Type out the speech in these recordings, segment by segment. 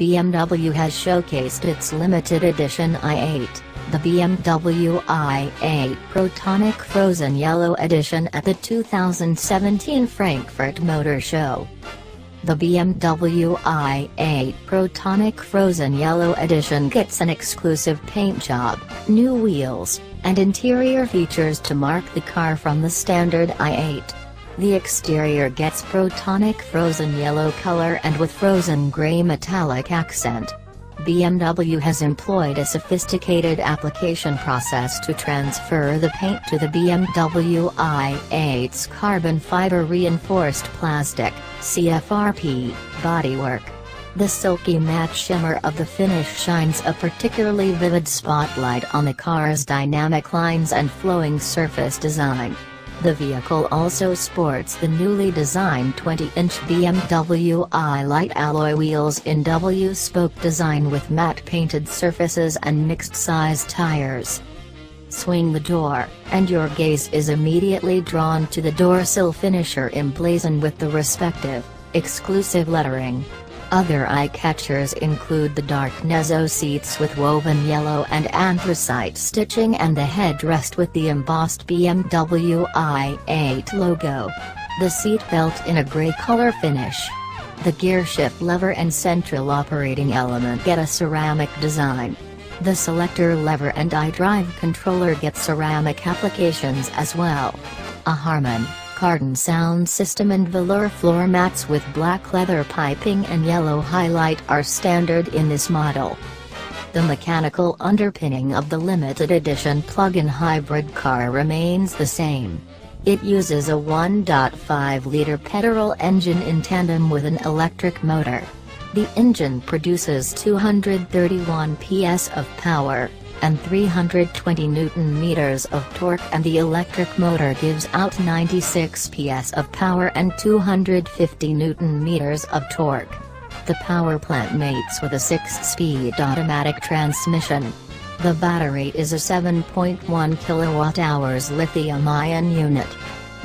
BMW has showcased its limited edition i8, the BMW i8 Protonic Frozen Yellow Edition at the 2017 Frankfurt Motor Show. The BMW i8 Protonic Frozen Yellow Edition gets an exclusive paint job, new wheels, and interior features to mark the car from the standard i8. The exterior gets Protonic Frozen Yellow color and with Frozen Grey metallic accent. BMW has employed a sophisticated application process to transfer the paint to the BMW i8's carbon fiber reinforced plastic CFRP, bodywork. The silky matte shimmer of the finish shines a particularly vivid spotlight on the car's dynamic lines and flowing surface design. The vehicle also sports the newly designed 20-inch BMW i Light alloy wheels in W-spoke design with matte painted surfaces and mixed-size tires. Swing the door, and your gaze is immediately drawn to the door sill finisher emblazoned with the respective, exclusive lettering. Other eye-catchers include the dark Neso seats with woven yellow and anthracite stitching and the headrest with the embossed BMW i8 logo. The seat belt in a grey color finish. The gearshift lever and central operating element get a ceramic design. The selector lever and iDrive controller get ceramic applications as well. A Harman Kardon sound system and velour floor mats with black leather piping and yellow highlight are standard in this model. The mechanical underpinning of the limited edition plug-in hybrid car remains the same. It uses a 1.5-liter petrol engine in tandem with an electric motor. The engine produces 231 PS of power, and 320 Newton-meters of torque and the electric motor gives out 96 PS of power and 250 Newton-meters of torque. The power plant mates with a 6-speed automatic transmission. The battery is a 7.1 kWh lithium-ion unit.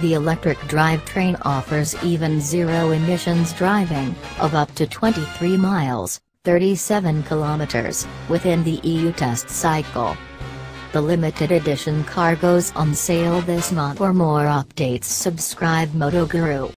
The electric drivetrain offers even zero-emissions driving, of up to 23 miles, 37 kilometers, within the EU test cycle. The limited edition car goes on sale this month for more updates subscribe MotoGuru.